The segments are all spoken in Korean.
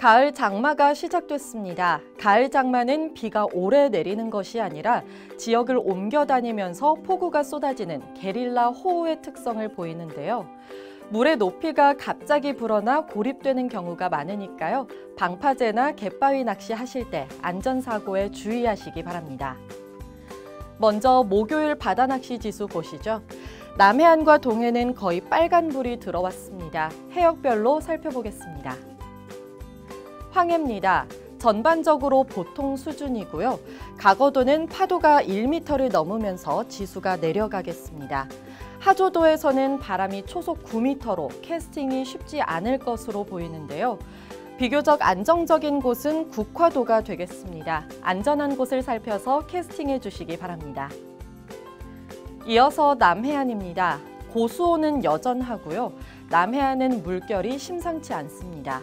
가을 장마가 시작됐습니다. 가을 장마는 비가 오래 내리는 것이 아니라 지역을 옮겨 다니면서 폭우가 쏟아지는 게릴라 호우의 특성을 보이는데요. 물의 높이가 갑자기 불어나 고립되는 경우가 많으니까요. 방파제나 갯바위 낚시 하실 때 안전사고에 주의하시기 바랍니다. 먼저 목요일 바다 낚시 지수 보시죠. 남해안과 동해는 거의 빨간불이 들어왔습니다. 해역별로 살펴보겠습니다. 황해입니다. 전반적으로 보통 수준이고요. 가거도는 파도가 1m를 넘으면서 지수가 내려가겠습니다. 하조도에서는 바람이 초속 9m로 캐스팅이 쉽지 않을 것으로 보이는데요. 비교적 안정적인 곳은 국화도가 되겠습니다. 안전한 곳을 살펴서 캐스팅해 주시기 바랍니다. 이어서 남해안입니다. 고수온은 여전하고요. 남해안은 물결이 심상치 않습니다.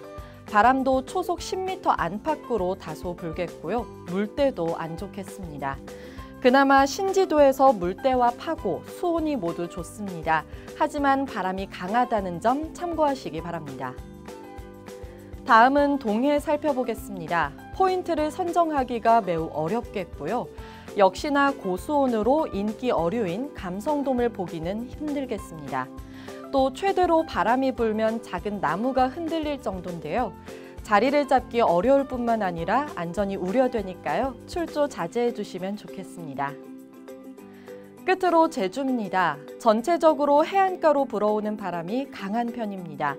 바람도 초속 10m 안팎으로 다소 불겠고요. 물때도 안 좋겠습니다. 그나마 신지도에서 물때와 파고, 수온이 모두 좋습니다. 하지만 바람이 강하다는 점 참고하시기 바랍니다. 다음은 동해 살펴보겠습니다. 포인트를 선정하기가 매우 어렵겠고요. 역시나 고수온으로 인기 어류인 감성돔을 보기는 힘들겠습니다. 또 최대로 바람이 불면 작은 나무가 흔들릴 정도인데요. 자리를 잡기 어려울 뿐만 아니라 안전이 우려되니까요. 출조 자제해 주시면 좋겠습니다. 끝으로 제주입니다. 전체적으로 해안가로 불어오는 바람이 강한 편입니다.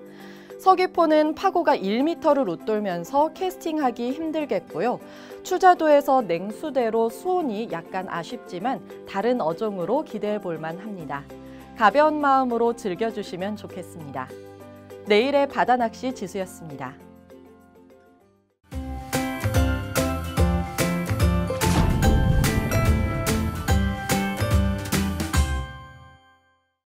서귀포는 파고가 1m를 웃돌면서 캐스팅하기 힘들겠고요. 추자도에서 냉수대로 수온이 약간 아쉽지만 다른 어종으로 기대해 볼만 합니다. 가벼운 마음으로 즐겨주시면 좋겠습니다. 내일의 바다 낚시 지수였습니다.